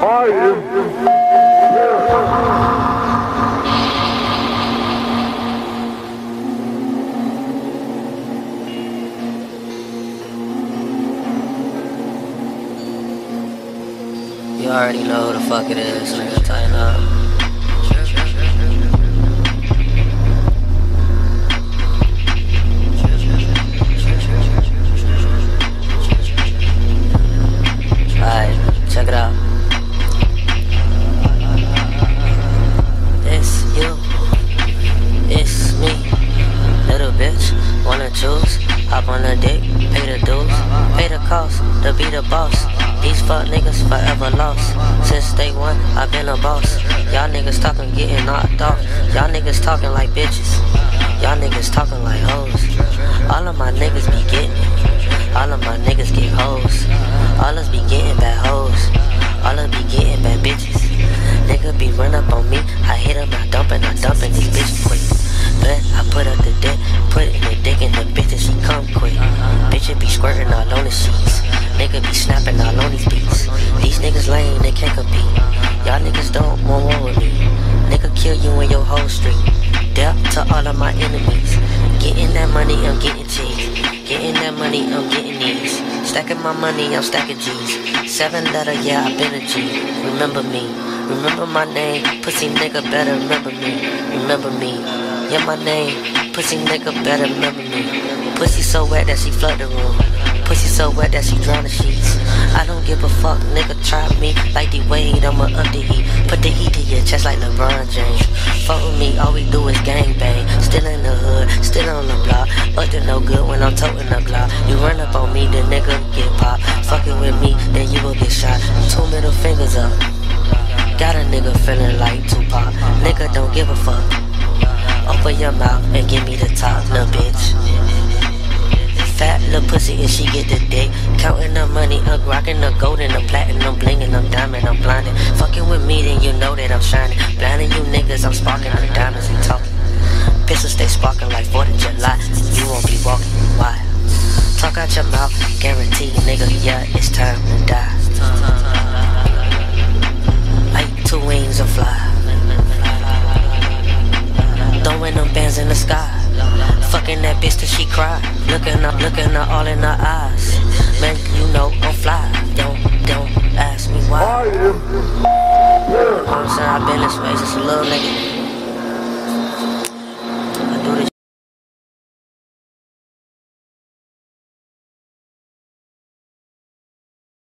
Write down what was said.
You already know who the fuck it is, nigga. Tighten up. Be the boss. These fuck niggas forever lost. Since day one, I've been a boss. Y'all niggas talking, getting knocked off. Y'all niggas talking like bitches. Y'all niggas talking like hoes. All of my niggas be getting it. All of my niggas get hoes. All us be getting bad hoes. All us be getting bad bitches. Nigga be run up on me. I hit him, I dump and I dump Lame, they can't compete. Y'all niggas don't want war with me. Nigga kill you in your whole street. Death to all of my enemies. Getting that money, I'm getting cheese. Getting that money, I'm getting these. Stacking my money, I'm stacking G's. Seven letter, yeah, I've been a G. Remember me. Remember my name. Pussy nigga better remember me. Remember me. Yeah, my name. Pussy nigga better remember me. Pussy so wet that she flood the room. Pussy so wet that she drown the sheets. I don't give a fuck, nigga. Try me like Wade, I'ma up the heat. Put the heat to your chest like LeBron James. Fuck with me, all we do is gang bang. Still in the hood, still on the block. Up to no good when I'm toting the block. You run up on me, the nigga get popped. Fucking with me, then you will get shot. Two middle fingers up. Got a nigga feeling like Tupac. Nigga don't give a fuck. Open your mouth and give me pussy and she get the dick. Counting the money, I'm rocking the gold and the platinum, blinging, I'm diamond, I'm blinded. Fucking with me, then you know that I'm shining. Blinding you niggas, I'm sparking the diamonds and talking. Pistols stay sparking like 4th of July. You won't be walking wild. Talk out your mouth, guarantee, nigga, yeah, it's time to die. Like two wings of fly. Throwing them bands in the sky. Fucking that bitch till she cry. Looking up, looking her all in her eyes. Man, you know I'm fly. Don't, don't ask me why. I am. I'm saying? I've been this way since a little nigga.